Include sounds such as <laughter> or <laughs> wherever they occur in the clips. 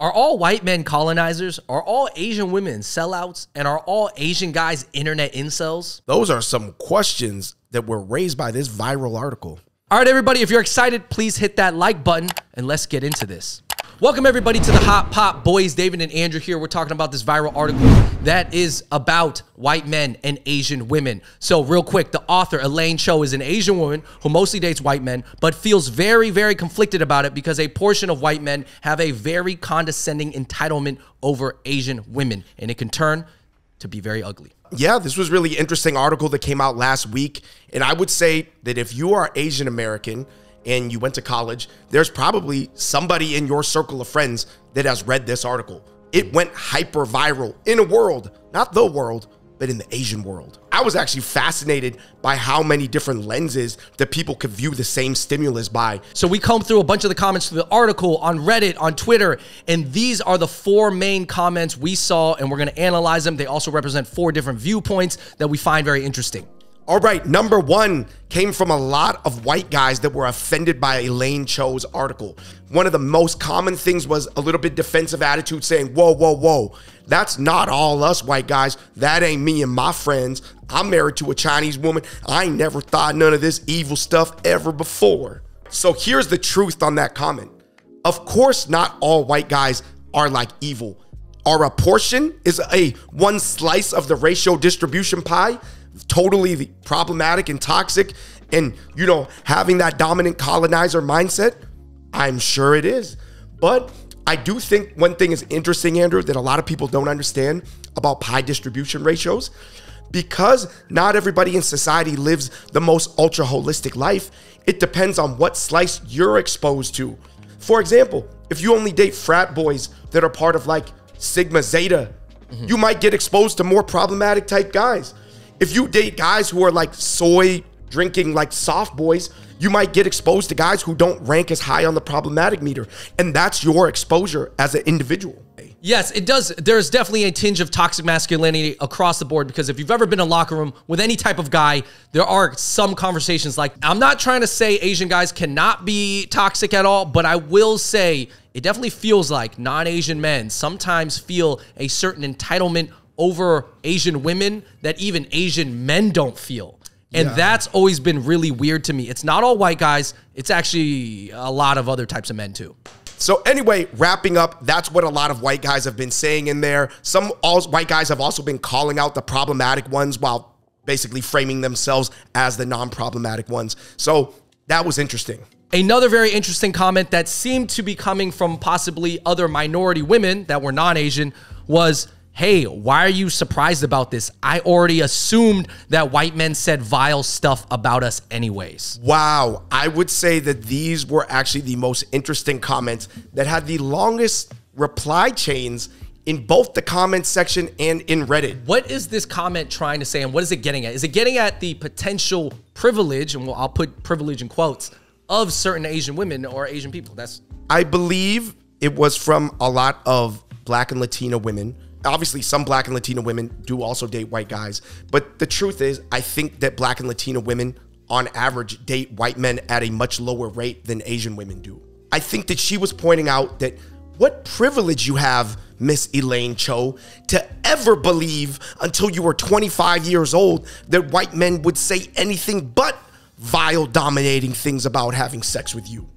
Are all white men colonizers? Are all Asian women sellouts? And are all Asian guys internet incels? Those are some questions that were raised by this viral article. All right, everybody, if you're excited, please hit that like button and let's get into this. Welcome everybody to the Hot Pot Boys. David and Andrew here. We're talking about this viral article that is about white men and Asian women. So real quick, the author Elaine Chou is an Asian woman who mostly dates white men, but feels very, very conflicted about it because a portion of white men have a very condescending entitlement over Asian women, and it can turn to be very ugly. Yeah, this was really interesting article that came out last week, and I would say that if you are Asian American and you went to college, there's probably somebody in your circle of friends that has read this article. It went hyper viral in a world, not the world, but in the Asian world. I was actually fascinated by how many different lenses that people could view the same stimulus by. So we combed through a bunch of the comments to the article on Reddit, on Twitter, and these are the four main comments we saw, and we're gonna analyze them. They also represent four different viewpoints that we find very interesting. All right, number one came from a lot of white guys that were offended by Elaine Chou's article. One of the most common things was a little bit defensive attitude saying, whoa, whoa, whoa, that's not all us white guys. That ain't me and my friends. I'm married to a Chinese woman. I never thought none of this evil stuff ever before. So here's the truth on that comment. Of course, not all white guys are like evil. Are a portion is a one slice of the ratio distribution pie totally problematic and toxic and, you know, having that dominant colonizer mindset? I'm sure it is. But I do think one thing is interesting, Andrew, that a lot of people don't understand about pie distribution ratios. Because not everybody in society lives the most ultra holistic life, it depends on what slice you're exposed to. For example, if you only date frat boys that are part of like Sigma Zeta, mm-hmm. you might get exposed to more problematic type guys. If you date guys who are like soy drinking like soft boys, you might get exposed to guys who don't rank as high on the problematic meter. And that's your exposure as an individual. Yes, it does. There's definitely a tinge of toxic masculinity across the board because if you've ever been in a locker room with any type of guy, there are some conversations like, I'm not trying to say Asian guys cannot be toxic at all, but I will say it definitely feels like non Asian men sometimes feel a certain entitlement over Asian women that even Asian men don't feel. And yeah. that's always been really weird to me. It's not all white guys, it's actually a lot of other types of men too. So anyway, wrapping up, that's what a lot of white guys have been saying in there. Some all white guys have also been calling out the problematic ones while basically framing themselves as the non-problematic ones. So that was interesting. Another very interesting comment that seemed to be coming from possibly other minority women that were non-Asian was hey, why are you surprised about this? I already assumed that white men said vile stuff about us, anyways. Wow. I would say that these were actually the most interesting comments that had the longest reply chains in both the comments section and in Reddit. What is this comment trying to say and what is it getting at? Is it getting at the potential privilege, and I'll put privilege in quotes, of certain Asian women or Asian people? That's I believe it was from a lot of black and Latina women obviously some black and Latina women do also date white guys. But the truth is, I think that black and Latina women on average date white men at a much lower rate than Asian women do. I think that she was pointing out that what privilege you have, Miss Elaine Chou, to ever believe until you were 25 years old that white men would say anything but vile, dominating things about having sex with you.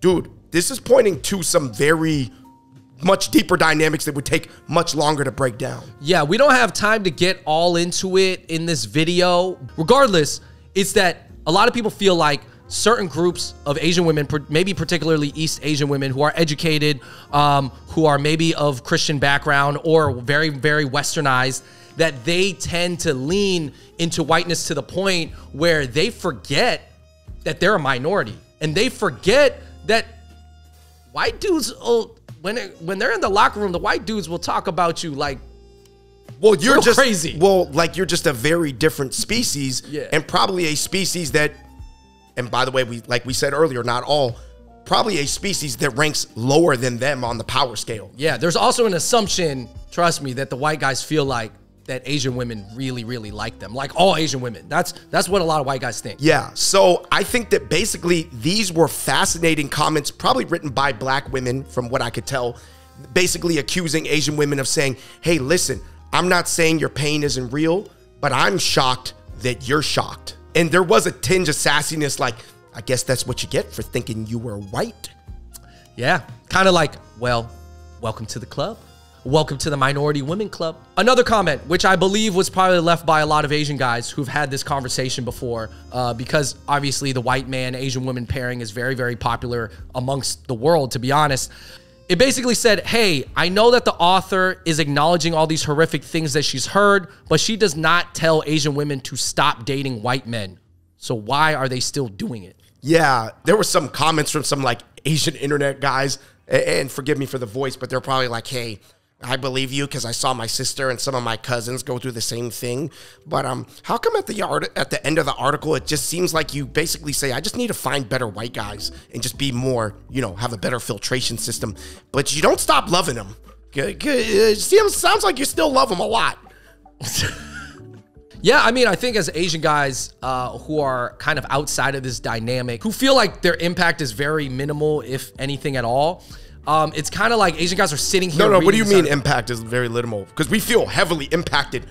Dude, this is pointing to some very much deeper dynamics that would take much longer to break down. Yeah, we don't have time to get all into it in this video. Regardless, it's that a lot of people feel like certain groups of Asian women, maybe particularly East Asian women who are educated, um, who are maybe of Christian background or very, very westernized, that they tend to lean into whiteness to the point where they forget that they're a minority and they forget that white dudes when it, when they're in the locker room, the white dudes will talk about you like well, you're just crazy. Well, like you're just a very different species, yeah. and probably a species that, and by the way, we like we said earlier, not all, probably a species that ranks lower than them on the power scale. Yeah, there's also an assumption, trust me, that the white guys feel like that Asian women really, really like them. Like all Asian women. That's that's what a lot of white guys think. Yeah. So I think that basically these were fascinating comments, probably written by black women, from what I could tell, basically accusing Asian women of saying, hey, listen, I'm not saying your pain isn't real, but I'm shocked that you're shocked. And there was a tinge of sassiness, like, I guess that's what you get for thinking you were white. Yeah. Kind of like, well, welcome to the club. Welcome to the Minority Women Club. Another comment, which I believe was probably left by a lot of Asian guys who've had this conversation before, uh, because obviously the white man Asian woman pairing is very, very popular amongst the world, to be honest. It basically said, Hey, I know that the author is acknowledging all these horrific things that she's heard, but she does not tell Asian women to stop dating white men. So why are they still doing it? Yeah, there were some comments from some like Asian internet guys, and forgive me for the voice, but they're probably like, hey, I believe you because I saw my sister and some of my cousins go through the same thing. But um, how come at the art at the end of the article it just seems like you basically say I just need to find better white guys and just be more, you know, have a better filtration system, but you don't stop loving them. It sounds like you still love them a lot. <laughs> Yeah, I mean, I think as Asian guys uh, who are kind of outside of this dynamic, who feel like their impact is very minimal, if anything at all, um, it's kind of like Asian guys are sitting here. No, no. What do you mean impact is very minimal? Because we feel heavily impacted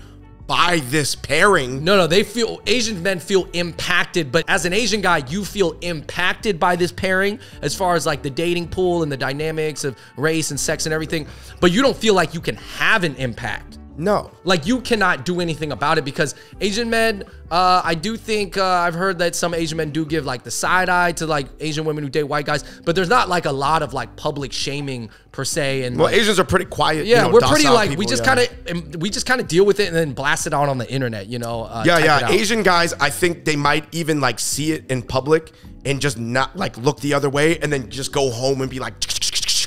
by this pairing. No, no, they feel Asian men feel impacted, but as an Asian guy, you feel impacted by this pairing as far as like the dating pool and the dynamics of race and sex and everything, but you don't feel like you can have an impact. No. Like you cannot do anything about it because Asian men, uh, I do think uh, I've heard that some Asian men do give like the side eye to like Asian women who date white guys, but there's not like a lot of like public shaming per se. And well, like, Asians are pretty quiet. Yeah, you know, we're pretty like people, we just yeah. kind of we just kind of deal with it and then blast it out on the internet. You know. Uh, Yeah, yeah. Asian guys, I think they might even like see it in public and just not like look the other way and then just go home and be like.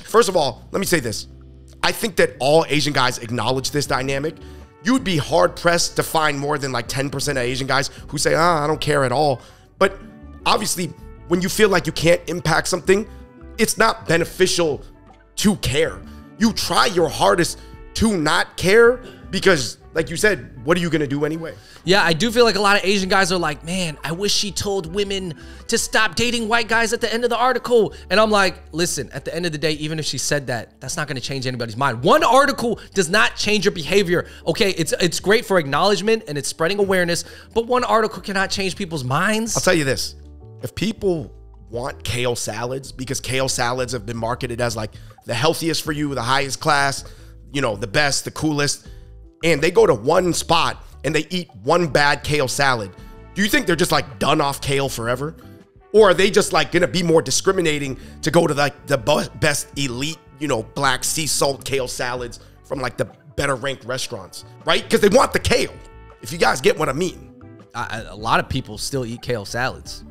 First of all, let me say this. I think that all Asian guys acknowledge this dynamic. You'd be hard pressed to find more than like 10% of Asian guys who say, ah, I don't care at all. But obviously, when you feel like you can't impact something, it's not beneficial to care. You try your hardest to not care because, like you said, what are you gonna do anyway? Yeah, I do feel like a lot of Asian guys are like, man, I wish she told women to stop dating white guys at the end of the article. And I'm like, listen, at the end of the day, even if she said that, that's not going to change anybody's mind. One article does not change your behavior. Okay, it's it's great for acknowledgement and it's spreading awareness, but one article cannot change people's minds. I'll tell you this: if people want kale salads because kale salads have been marketed as like the healthiest for you, the highest class, you know, the best, the coolest, and they go to one spot and they eat one bad kale salad, do you think they're just like done off kale forever? Or are they just like gonna be more discriminating to go to like the best elite, you know, black sea salt kale salads from like the better ranked restaurants, right? Because they want the kale. If you guys get what I mean. I, a lot of people still eat kale salads.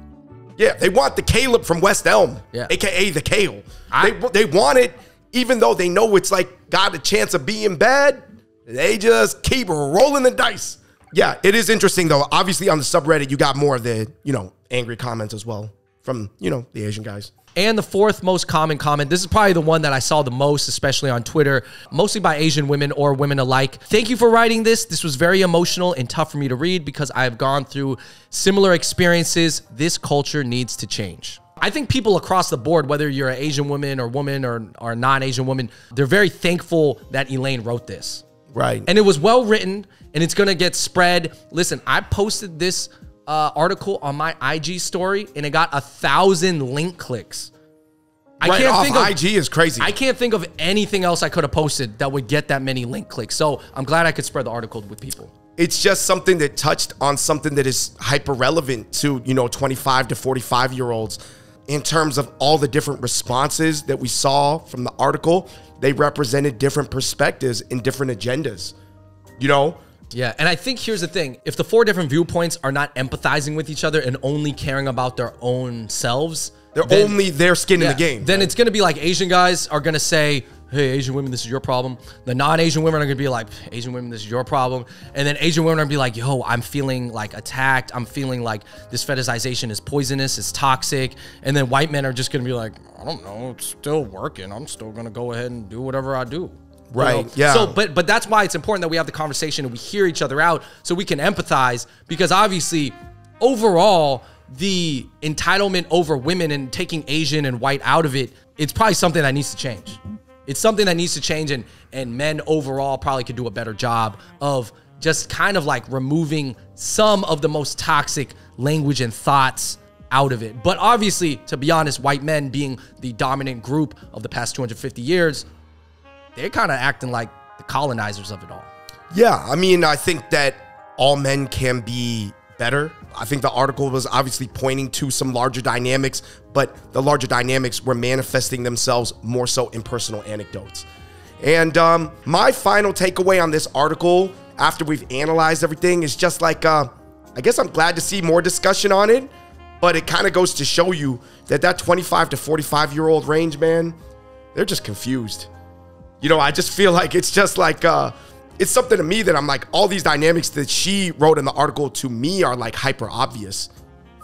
Yeah, they want the Caleb from West Elm, Yeah. aka the Kale. I- they they want it, even though they know it's like got a chance of being bad. They just keep rolling the dice. Yeah, it is interesting though. Obviously, on the subreddit, you got more of the you know angry comments as well from you know the Asian guys. And the fourth most common comment, this is probably the one that I saw the most, especially on Twitter, mostly by Asian women or women alike. Thank you for writing this. This was very emotional and tough for me to read because I have gone through similar experiences. This culture needs to change. I think people across the board, whether you're an Asian woman or woman or, or non Asian woman, they're very thankful that Elaine wrote this. Right. And it was well written and it's going to get spread. Listen, I posted this uh, article on my IG story and it got a thousand link clicks. I right can't off think of IG is crazy. I can't think of anything else I could have posted that would get that many link clicks. So I'm glad I could spread the article with people. it's just something that touched on something that is hyper relevant to you know 25 to 45 year olds in terms of all the different responses that we saw from the article they represented different perspectives and different agendas you know? Yeah, and I think here's the thing: if the four different viewpoints are not empathizing with each other and only caring about their own selves, they're then- only their skin in the game. Then it's gonna be like Asian guys are gonna say, "Hey, Asian women, this is your problem." The non-Asian women are gonna be like, "Asian women, this is your problem," and then Asian women are gonna be like, "Yo, I'm feeling like attacked. I'm feeling like this fetishization is poisonous. It's toxic." And then white men are just gonna be like, "I don't know. It's still working. I'm still gonna go ahead and do whatever I do." you Right, know? yeah. So, but but that's why it's important that we have the conversation and we hear each other out so we can empathize because obviously, overall, the entitlement over women and taking Asian and white out of it, it's probably something that needs to change. It's something that needs to change, and and men overall probably could do a better job of just kind of like removing some of the most toxic language and thoughts out of it. But obviously, to be honest, white men being the dominant group of the past 250 years, they're kind of acting like the colonizers of it all. Yeah, I mean, I think that all men can be better. I think the article was obviously pointing to some larger dynamics, but the larger dynamics were manifesting themselves more so in personal anecdotes. And um, my final takeaway on this article, after we've analyzed everything, is just like, uh, I guess I'm glad to see more discussion on it, but it kind of goes to show you that that 25 to 45 year old range, man, they're just confused. You know, I just feel like it's just like uh it's something to me that I'm like all these dynamics that she wrote in the article to me are like hyper obvious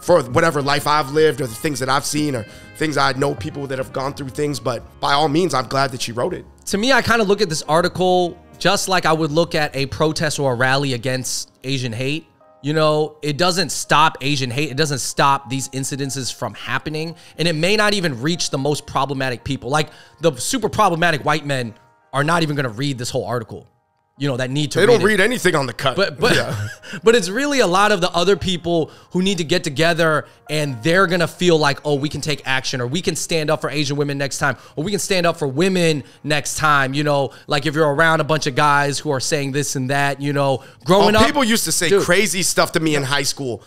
for whatever life I've lived or the things that I've seen or things I know people that have gone through things, but by all means I'm glad that she wrote it. To me, I kind of look at this article just like I would look at a protest or a rally against Asian hate. You know, it doesn't stop Asian hate. It doesn't stop these incidences from happening. And it may not even reach the most problematic people. Like the super problematic white men are not even going to read this whole article, you know, that need to They don't it. read anything on the cut. But but Yeah. <laughs> but it's really a lot of the other people who need to get together and they're gonna feel like, oh, we can take action or we can stand up for Asian women next time, or we can stand up for women next time. You know, like if you're around a bunch of guys who are saying this and that, you know, growing Oh, up. people used to say Dude. crazy stuff to me in high school,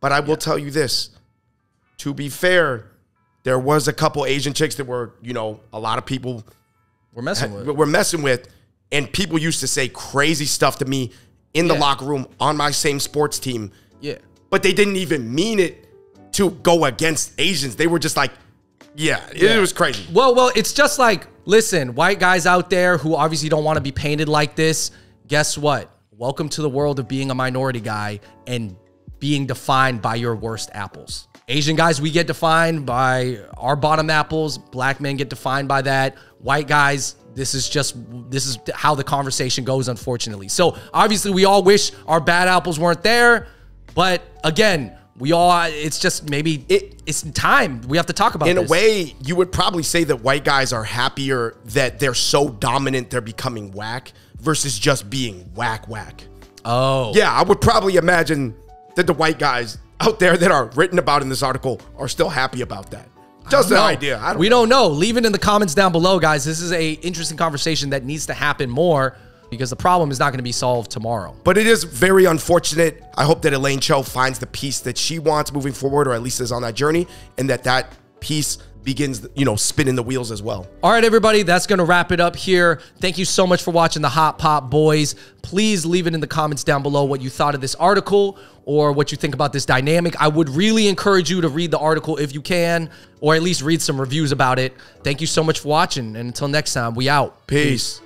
but I will tell you this. To be fair, there was a couple Asian chicks that were, you know, a lot of people we're messing with. we're messing with, and people used to say crazy stuff to me in the Yeah. locker room on my same sports team, Yeah. but they didn't even mean it to go against Asians. They were just like, yeah, it, was crazy. Well, well, it's just like, listen, white guys out there who obviously don't want to be painted like this, guess what? Welcome to the world of being a minority guy and being defined by your worst apples. Asian guys, we get defined by our bottom apples. Black men get defined by that. White guys, this is just this is how the conversation goes, unfortunately. So obviously, we all wish our bad apples weren't there, but again, we all it's just maybe It- it's time we have to talk about In a way, you would probably say that white guys are happier that they're so dominant they're becoming whack versus just being whack whack. Oh. Yeah, I would probably imagine that the white guys out there that are written about in this article are still happy about that. Just an No, idea. Don't we don't know. Leave it in the comments down below, guys. This is a interesting conversation that needs to happen more because the problem is not going to be solved tomorrow. But it is very unfortunate. I hope that Elaine Chou finds the peace that she wants moving forward, or at least is on that journey, and that that peace begins, you know, spinning the wheels as well. All right, everybody, that's going to wrap it up here. Thank you so much for watching the Hot Pot Boys. Please leave it in the comments down below what you thought of this article or what you think about this dynamic. I would really encourage you to read the article if you can, or at least read some reviews about it. Thank you so much for watching. And until next time, we out. Peace.